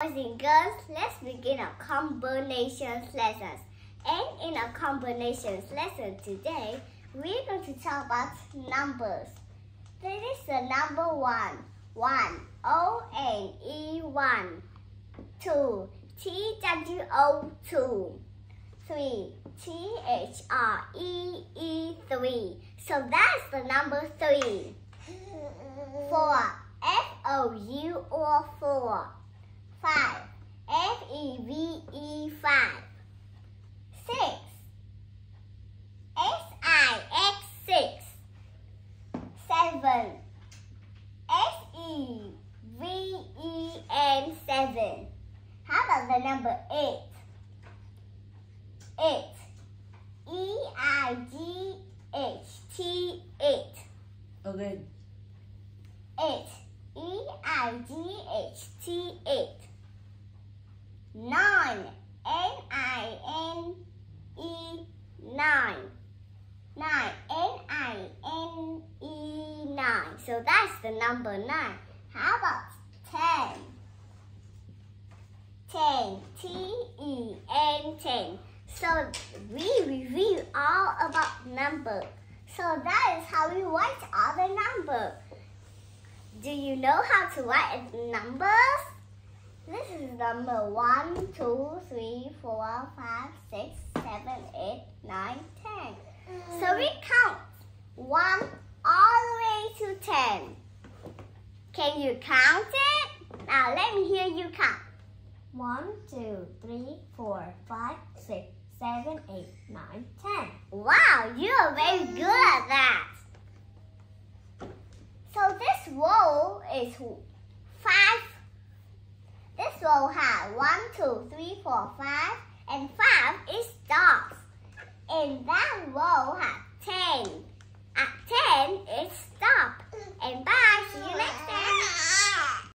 Boys and girls, let's begin our combinations lessons. And in our combinations lesson today, we're going to talk about numbers. This is the number one. One, O-N-E, one. Two, T-W-O, two. Three, T-H-R-E-E, three. So that's the number three. Four, F-O-U, or four five. F E V E five. Six. S I X six. Seven. S E V E N seven. How about the number eight? Eight. E I G H T eight. Oh, okay. Eight. E I G H T eight. Nine. N-I-N-E, nine. Nine. N-I-N-E, nine. So that's the number nine. How about ten? Ten. T-E-N, ten. So we review all about number. So that is how we write all the numbers. Do you know how to write numbers? This is number 1, 2, 3, 4, 5, 6, 7, 8, 9, 10. So we count 1 all the way to 10. Can you count it? Now let me hear you count. 1, 2, 3, 4, 5, 6, 7, 8, 9, 10. Wow, you are very good at that. So this row is 5 this row has one, two, three, four, five, and 5 is dots. And that row has 10. At 10, it's